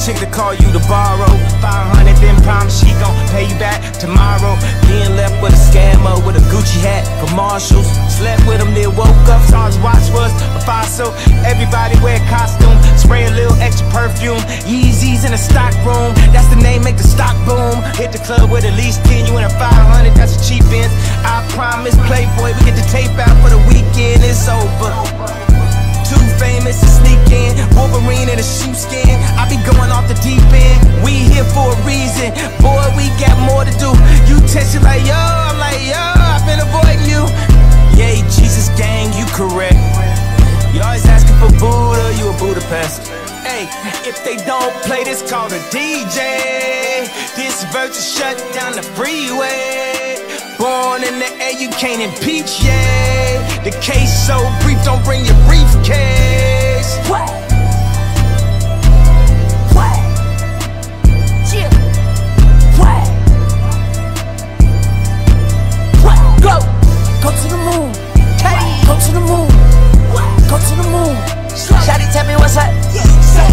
chick to call you to borrow 500, then promise she gon' pay you back tomorrow. Being left with a scammer with a Gucci hat for Marshalls. Slept with him, then woke up, saw his watch was a fossil. Everybody wear costume, spray a little extra perfume. Yeezys in the stock room, that's the name, make the stock boom. Hit the club with at least 10, you in a 500, that's a cheap ends. I promise, Playboi, for boy. We got more to do. You text like yo, I'm like yo. I've been avoiding you. Yay, Jesus gang, you correct. You always asking for Buddha, you a Budapest. Hey, if they don't play this, call the DJ. This virtual shut down the freeway. Born in the air, you can't impeach, yeah. The case so brief, don't bring your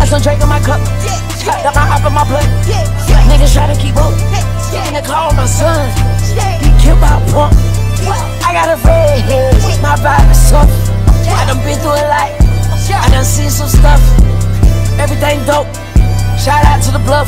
Got some drink in my cup. Got my up in my blood. Niggas try to keep up. In the car with my son. Be killed by a. I got a red head. My vibe is soft. I done been through a lot. I done seen some stuff. Everything dope. Shout out to the bluff.